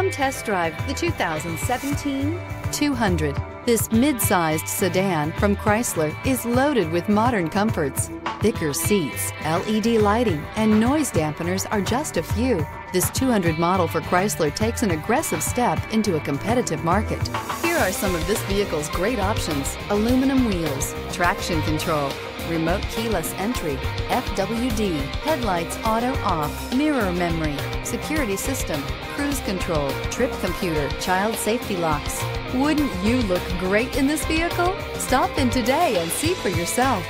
Come test drive the 2017 200. This mid-sized sedan from Chrysler is loaded with modern comforts. Thicker seats, LED lighting, and noise dampeners are just a few. This 200 model for Chrysler takes an aggressive step into a competitive market. Here are some of this vehicle's great options. Aluminum wheels, traction control, remote keyless entry, FWD, headlights auto off, mirror memory, security system, cruise control, trip computer, child safety locks. Wouldn't you look great in this vehicle? Stop in today and see for yourself.